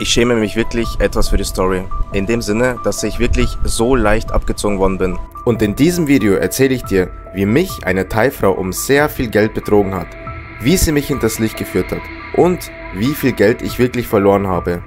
Ich schäme mich wirklich etwas für die Story. In dem Sinne, dass ich wirklich so leicht abgezogen worden bin. Und in diesem Video erzähle ich dir, wie mich eine Thai-Frau um sehr viel Geld betrogen hat, wie sie mich hinters Licht geführt hat und wie viel Geld ich wirklich verloren habe.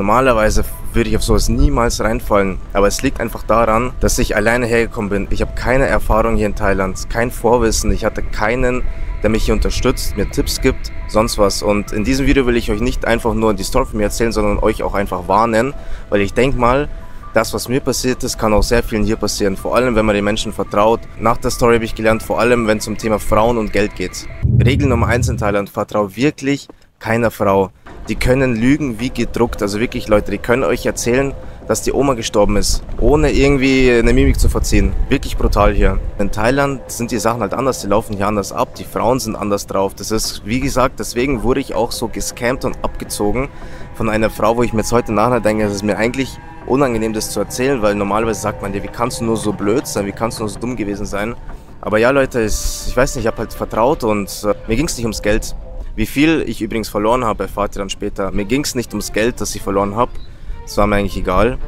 Normalerweise würde ich auf sowas niemals reinfallen, aber es liegt einfach daran, dass ich alleine hergekommen bin. Ich habe keine Erfahrung hier in Thailand, kein Vorwissen, ich hatte keinen, der mich hier unterstützt, mir Tipps gibt, sonst was. Und in diesem Video will ich euch nicht einfach nur die Story von mir erzählen, sondern euch auch einfach warnen, weil ich denke mal, das, was mir passiert ist, kann auch sehr vielen hier passieren. Vor allem, wenn man den Menschen vertraut. Nach der Story habe ich gelernt, vor allem, wenn es um Thema Frauen und Geld geht. Regel Nummer eins in Thailand, vertrau wirklich keiner Frau. Die können lügen wie gedruckt. Also wirklich, Leute, die können euch erzählen, dass die Oma gestorben ist, ohne irgendwie eine Mimik zu verziehen. Wirklich brutal hier. In Thailand sind die Sachen halt anders, die laufen hier anders ab, die Frauen sind anders drauf. Das ist, wie gesagt, deswegen wurde ich auch so gescampt und abgezogen von einer Frau, wo ich mir jetzt heute nachher denke, es ist mir eigentlich unangenehm, das zu erzählen, weil normalerweise sagt man dir, wie kannst du nur so blöd sein, wie kannst du nur so dumm gewesen sein. Aber ja, Leute, ich weiß nicht, ich habe halt vertraut und äh, mir ging es nicht ums Geld. Wie viel ich übrigens verloren habe, erfahrt ihr dann später. Mir ging es nicht ums Geld, das ich verloren habe. Das war mir eigentlich egal.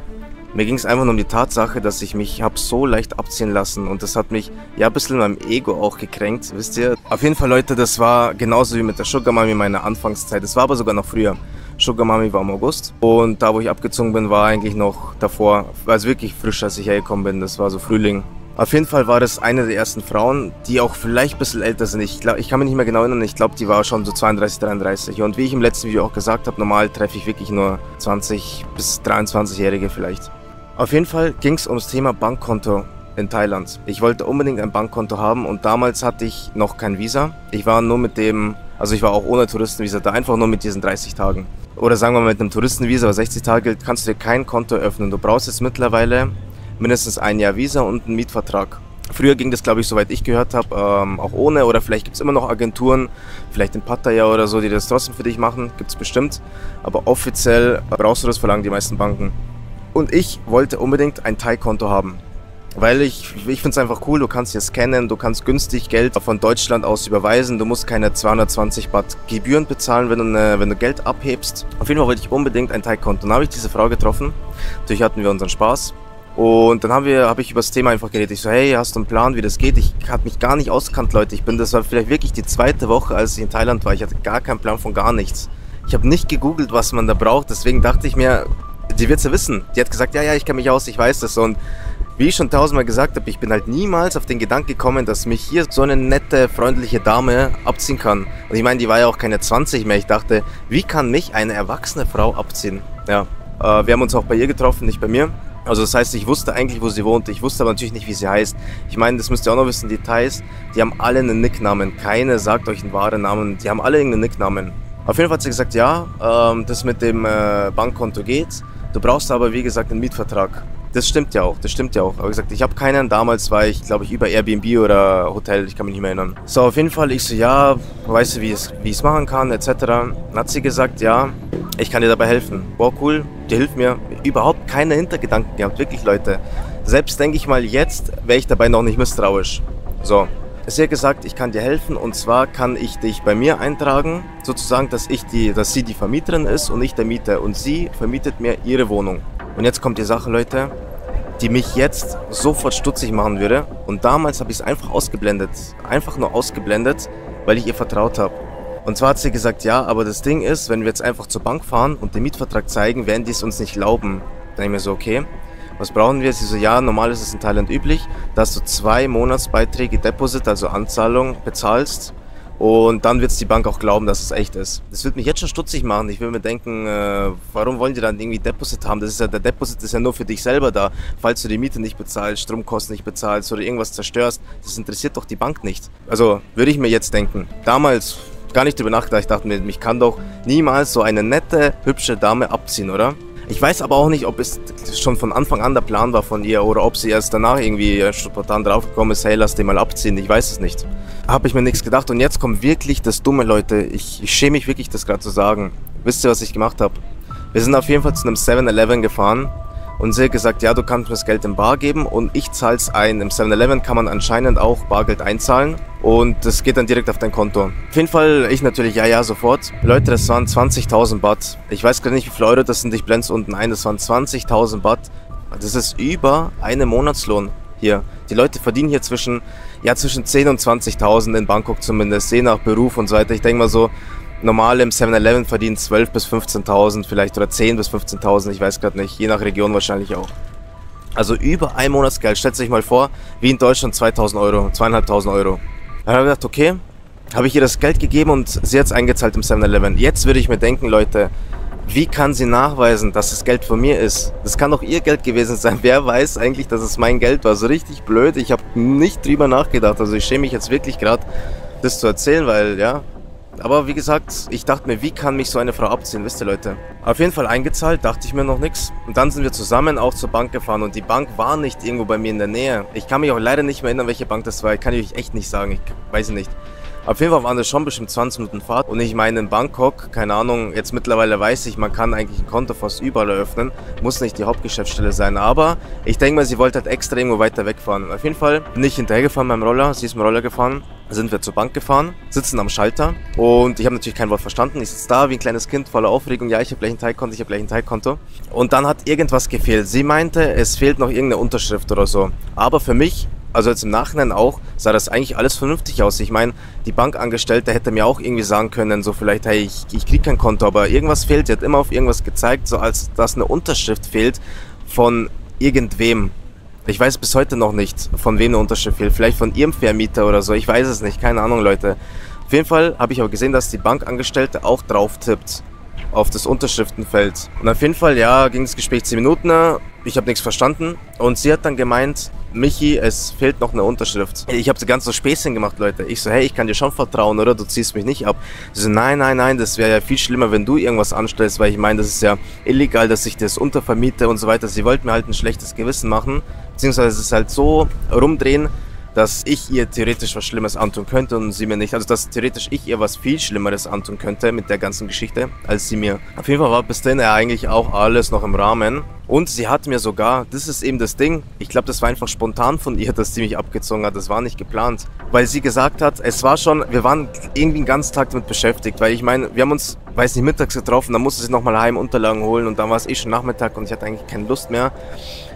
Mir ging es einfach nur um die Tatsache, dass ich mich habe so leicht abziehen lassen und das hat mich ja ein bisschen meinem Ego auch gekränkt, wisst ihr. Auf jeden Fall, Leute, das war genauso wie mit der Sugar Mami meiner Anfangszeit. Das war aber sogar noch früher. Sugar Mami war im August und da, wo ich abgezogen bin, war eigentlich noch davor, also wirklich frisch, als ich hergekommen bin. Das war so Frühling. Auf jeden Fall war das eine der ersten Frauen, die auch vielleicht ein bisschen älter sind. Ich, glaub, ich kann mich nicht mehr genau erinnern, ich glaube, die war schon so 32, 33. Und wie ich im letzten Video auch gesagt habe, normal treffe ich wirklich nur 20 bis 23-Jährige vielleicht. Auf jeden Fall ging es ums Thema Bankkonto in Thailand. Ich wollte unbedingt ein Bankkonto haben und damals hatte ich noch kein Visa. Ich war nur mit dem, also ich war auch ohne Touristenvisa da, einfach nur mit diesen 30 Tagen. Oder sagen wir mal mit einem Touristenvisa, aber 60 Tage kannst du dir kein Konto öffnen. Du brauchst jetzt mittlerweile mindestens ein Jahr Visa und einen Mietvertrag. Früher ging das, glaube ich, soweit ich gehört habe, ähm, auch ohne. Oder vielleicht gibt es immer noch Agenturen, vielleicht in Pattaya oder so, die das trotzdem für dich machen. Gibt es bestimmt. Aber offiziell brauchst du das, verlangen die meisten Banken. Und ich wollte unbedingt ein Thai-Konto haben. Weil ich, ich finde es einfach cool, du kannst hier scannen, du kannst günstig Geld von Deutschland aus überweisen, du musst keine 220 Baht Gebühren bezahlen, wenn du, ne, wenn du Geld abhebst. Auf jeden Fall wollte ich unbedingt ein Thai-Konto. Dann habe ich diese Frau getroffen, natürlich hatten wir unseren Spaß und dann haben wir, habe ich über das Thema einfach geredet. Ich so, hey, hast du einen Plan, wie das geht? Ich hatte mich gar nicht ausgekannt, Leute. Ich bin, das war vielleicht wirklich die zweite Woche, als ich in Thailand war. Ich hatte gar keinen Plan von gar nichts. Ich habe nicht gegoogelt, was man da braucht. Deswegen dachte ich mir, die wird es ja wissen. Die hat gesagt, ja, ja, ich kenne mich aus, ich weiß das. Und wie ich schon tausendmal gesagt habe, ich bin halt niemals auf den Gedanken gekommen, dass mich hier so eine nette, freundliche Dame abziehen kann. Und ich meine, die war ja auch keine 20 mehr. Ich dachte, wie kann mich eine erwachsene Frau abziehen? Ja, äh, wir haben uns auch bei ihr getroffen, nicht bei mir. Also das heißt, ich wusste eigentlich, wo sie wohnt. Ich wusste aber natürlich nicht, wie sie heißt. Ich meine, das müsst ihr auch noch wissen, Details. Die haben alle einen Nicknamen. Keine sagt euch einen wahren Namen. Die haben alle irgendeinen Nicknamen. Auf jeden Fall hat sie gesagt, ja, ähm, das mit dem äh, Bankkonto geht. Du brauchst aber, wie gesagt, einen Mietvertrag. Das stimmt ja auch, das stimmt ja auch. Aber gesagt, ich habe keinen. Damals war ich, glaube ich, über Airbnb oder Hotel, ich kann mich nicht mehr erinnern. So, auf jeden Fall, ich so, ja, weißt du, wie ich es machen kann, etc. Dann hat sie gesagt, ja, ich kann dir dabei helfen. Boah, cool, die hilft mir. Überhaupt keine Hintergedanken gehabt, wirklich, Leute. Selbst denke ich mal, jetzt wäre ich dabei noch nicht misstrauisch. So, Sie hat gesagt, ich kann dir helfen und zwar kann ich dich bei mir eintragen, sozusagen, dass ich die, dass sie die Vermieterin ist und ich der Mieter und sie vermietet mir ihre Wohnung. Und jetzt kommt die Sache, Leute, die mich jetzt sofort stutzig machen würde. Und damals habe ich es einfach ausgeblendet. Einfach nur ausgeblendet, weil ich ihr vertraut habe. Und zwar hat sie gesagt, ja, aber das Ding ist, wenn wir jetzt einfach zur Bank fahren und den Mietvertrag zeigen, werden die es uns nicht glauben. Dann ich mir so, okay, was brauchen wir? Sie so, ja, normal ist es in Thailand üblich, dass du zwei Monatsbeiträge Deposit, also Anzahlung, bezahlst und dann wird es die Bank auch glauben, dass es echt ist. Das wird mich jetzt schon stutzig machen. Ich will mir denken, äh, warum wollen die dann irgendwie Deposit haben? Das ist ja, der Deposit ist ja nur für dich selber da. Falls du die Miete nicht bezahlst, Stromkosten nicht bezahlst oder irgendwas zerstörst, das interessiert doch die Bank nicht. Also würde ich mir jetzt denken. Damals gar nicht drüber nachgedacht. Ich dachte mir, mich kann doch niemals so eine nette, hübsche Dame abziehen, oder? Ich weiß aber auch nicht, ob es schon von Anfang an der Plan war von ihr oder ob sie erst danach irgendwie spontan draufgekommen ist, hey, lass den mal abziehen. Ich weiß es nicht. Habe ich mir nichts gedacht und jetzt kommt wirklich das Dumme, Leute. Ich, ich schäme mich wirklich, das gerade zu sagen. Wisst ihr, was ich gemacht habe? Wir sind auf jeden Fall zu einem 7-Eleven gefahren und sie hat gesagt, ja, du kannst mir das Geld in Bar geben und ich zahle es ein. Im 7-Eleven kann man anscheinend auch Bargeld einzahlen und das geht dann direkt auf dein Konto. Auf jeden Fall, ich natürlich, ja, ja, sofort. Leute, das waren 20.000 Baht. Ich weiß gar nicht, wie viele Euro das sind, ich blende unten ein, das waren 20.000 Baht. Das ist über einen Monatslohn hier. Die Leute verdienen hier zwischen, ja, zwischen 10.000 und 20.000 in Bangkok zumindest, je nach Beruf und so weiter. Ich denke mal so, normal im 7-Eleven verdienen 12.000 bis 15.000 vielleicht oder 10.000 bis 15.000, ich weiß gerade nicht, je nach Region wahrscheinlich auch. Also über ein Monatsgeld, stellt sich mal vor, wie in Deutschland 2.000 Euro, 2.500 Euro. Dann habe ich gedacht, okay, habe ich ihr das Geld gegeben und sie hat es eingezahlt im 7-Eleven. Jetzt würde ich mir denken, Leute, wie kann sie nachweisen, dass das Geld von mir ist? Das kann doch ihr Geld gewesen sein. Wer weiß eigentlich, dass es mein Geld war? So richtig blöd. Ich habe nicht drüber nachgedacht. Also ich schäme mich jetzt wirklich gerade, das zu erzählen, weil ja, aber wie gesagt, ich dachte mir, wie kann mich so eine Frau abziehen, wisst ihr Leute? Auf jeden Fall eingezahlt, dachte ich mir noch nichts. Und dann sind wir zusammen auch zur Bank gefahren und die Bank war nicht irgendwo bei mir in der Nähe. Ich kann mich auch leider nicht mehr erinnern, welche Bank das war. Ich kann euch echt nicht sagen, ich weiß nicht. Auf jeden Fall waren das schon bestimmt 20 Minuten Fahrt. Und ich meine, in Bangkok, keine Ahnung, jetzt mittlerweile weiß ich, man kann eigentlich ein Konto fast überall eröffnen. Muss nicht die Hauptgeschäftsstelle sein. Aber ich denke mal, sie wollte halt extra irgendwo weiter wegfahren. Auf jeden Fall bin ich hinterhergefahren beim Roller. Sie ist mit dem Roller gefahren sind wir zur Bank gefahren, sitzen am Schalter und ich habe natürlich kein Wort verstanden. Ich sitze da wie ein kleines Kind voller Aufregung. Ja, ich habe gleich ein Teilkonto, ich habe gleich ein Teilkonto. Und dann hat irgendwas gefehlt. Sie meinte, es fehlt noch irgendeine Unterschrift oder so. Aber für mich also jetzt im Nachhinein auch, sah das eigentlich alles vernünftig aus. Ich meine, die Bankangestellte hätte mir auch irgendwie sagen können, so vielleicht, hey, ich, ich krieg kein Konto, aber irgendwas fehlt. Sie hat immer auf irgendwas gezeigt, so als dass eine Unterschrift fehlt von irgendwem. Ich weiß bis heute noch nicht, von wem eine Unterschrift fehlt. Vielleicht von ihrem Vermieter oder so. Ich weiß es nicht. Keine Ahnung, Leute. Auf jeden Fall habe ich aber gesehen, dass die Bankangestellte auch drauf tippt auf das Unterschriftenfeld. Und auf jeden Fall, ja, ging das Gespräch 10 Minuten. Ich habe nichts verstanden. Und sie hat dann gemeint, Michi, es fehlt noch eine Unterschrift. Ich habe so ganz so Späßchen gemacht, Leute. Ich so, hey, ich kann dir schon vertrauen, oder? Du ziehst mich nicht ab. Sie so, nein, nein, nein, das wäre ja viel schlimmer, wenn du irgendwas anstellst, weil ich meine, das ist ja illegal, dass ich das untervermiete und so weiter. Sie wollten mir halt ein schlechtes Gewissen machen, beziehungsweise es halt so rumdrehen, dass ich ihr theoretisch was Schlimmes antun könnte und sie mir nicht. Also dass theoretisch ich ihr was viel Schlimmeres antun könnte mit der ganzen Geschichte, als sie mir. Auf jeden Fall war bis dahin eigentlich auch alles noch im Rahmen. Und sie hat mir sogar, das ist eben das Ding, ich glaube, das war einfach spontan von ihr, dass sie mich abgezogen hat. Das war nicht geplant. Weil sie gesagt hat, es war schon, wir waren irgendwie den ganzen Tag damit beschäftigt. Weil ich meine, wir haben uns, weiß nicht, mittags getroffen, dann musste sie nochmal heim Unterlagen holen und dann war es eh schon Nachmittag und ich hatte eigentlich keine Lust mehr.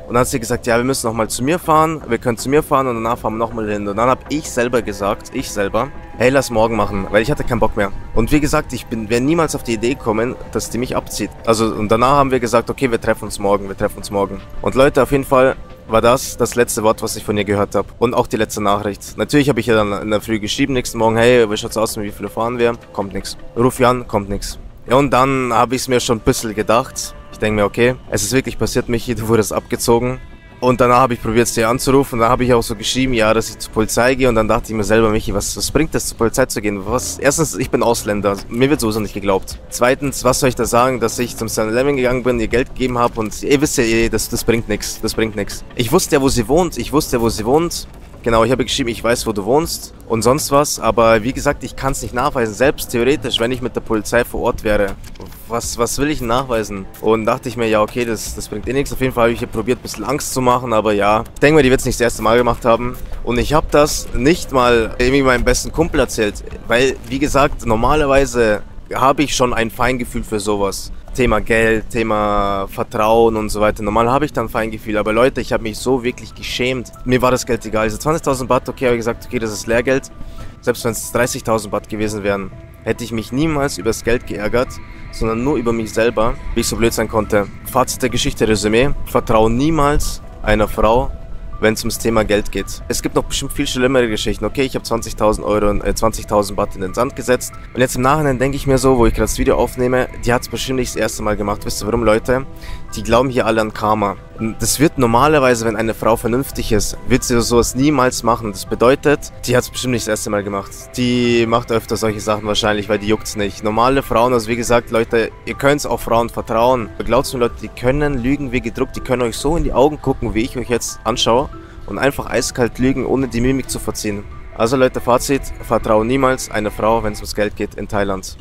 Und dann hat sie gesagt, ja, wir müssen nochmal zu mir fahren, wir können zu mir fahren und danach fahren wir nochmal hin. Und dann habe ich selber gesagt, ich selber, hey, lass morgen machen, weil ich hatte keinen Bock mehr. Und wie gesagt, ich bin, wäre niemals auf die Idee gekommen, dass die mich abzieht. Also, und danach haben wir gesagt, okay, wir treffen uns morgen, wir treffen uns morgen. Und Leute, auf jeden Fall war das das letzte Wort, was ich von ihr gehört habe. Und auch die letzte Nachricht. Natürlich habe ich ihr dann in der Früh geschrieben, nächsten Morgen, hey, wie schaut's aus, wie viele fahren wir? Kommt nichts. Ruf an, kommt nichts. Ja, und dann habe ich es mir schon ein bisschen gedacht. Ich denke mir, okay, es ist wirklich passiert, Michi, du wurdest abgezogen. Und danach habe ich probiert, sie anzurufen. Und dann habe ich auch so geschrieben, ja, dass ich zur Polizei gehe. Und dann dachte ich mir selber, Michi, was, was bringt das, zur Polizei zu gehen? Was? Erstens, ich bin Ausländer. Mir wird sowieso nicht geglaubt. Zweitens, was soll ich da sagen, dass ich zum 7-Eleven gegangen bin, ihr Geld gegeben habe und ihr wisst ja, eh, das, das bringt nichts. Das bringt nichts. Ich wusste ja, wo sie wohnt. Ich wusste ja, wo sie wohnt. Genau, ich habe geschrieben, ich weiß, wo du wohnst und sonst was, aber wie gesagt, ich kann es nicht nachweisen. Selbst theoretisch, wenn ich mit der Polizei vor Ort wäre, was, was will ich nachweisen? Und dachte ich mir, ja, okay, das, das bringt eh nichts. Auf jeden Fall habe ich hier probiert, ein bisschen Angst zu machen, aber ja, ich denke mal, die wird es nicht das erste Mal gemacht haben. Und ich habe das nicht mal irgendwie meinem besten Kumpel erzählt, weil, wie gesagt, normalerweise habe ich schon ein Feingefühl für sowas. Thema Geld, Thema Vertrauen und so weiter. Normal habe ich dann Feingefühl, aber Leute, ich habe mich so wirklich geschämt. Mir war das Geld egal. Also 20.000 Baht, okay, habe ich gesagt, okay, das ist Lehrgeld. Selbst wenn es 30.000 Baht gewesen wären, hätte ich mich niemals über das Geld geärgert, sondern nur über mich selber, wie ich so blöd sein konnte. Fazit der Geschichte, Resümee. Vertraue niemals einer Frau, wenn es ums Thema Geld geht. Es gibt noch bestimmt viel schlimmere Geschichten. Okay, ich habe 20.000 Euro, äh, 20.000 Baht in den Sand gesetzt. Und jetzt im Nachhinein denke ich mir so, wo ich gerade das Video aufnehme, die hat es bestimmt nicht das erste Mal gemacht. Wisst ihr warum, Leute? Die glauben hier alle an Karma. Das wird normalerweise, wenn eine Frau vernünftig ist, wird sie sowas niemals machen. Das bedeutet, die hat es bestimmt nicht das erste Mal gemacht. Die macht öfter solche Sachen wahrscheinlich, weil die juckt's nicht. Normale Frauen, also wie gesagt, Leute, ihr könnt auch Frauen vertrauen. Glaubt mir, Leute, die können lügen wie gedruckt. Die können euch so in die Augen gucken, wie ich euch jetzt anschaue und einfach eiskalt lügen, ohne die Mimik zu verziehen. Also Leute, Fazit, vertraue niemals einer Frau, wenn es ums Geld geht in Thailand.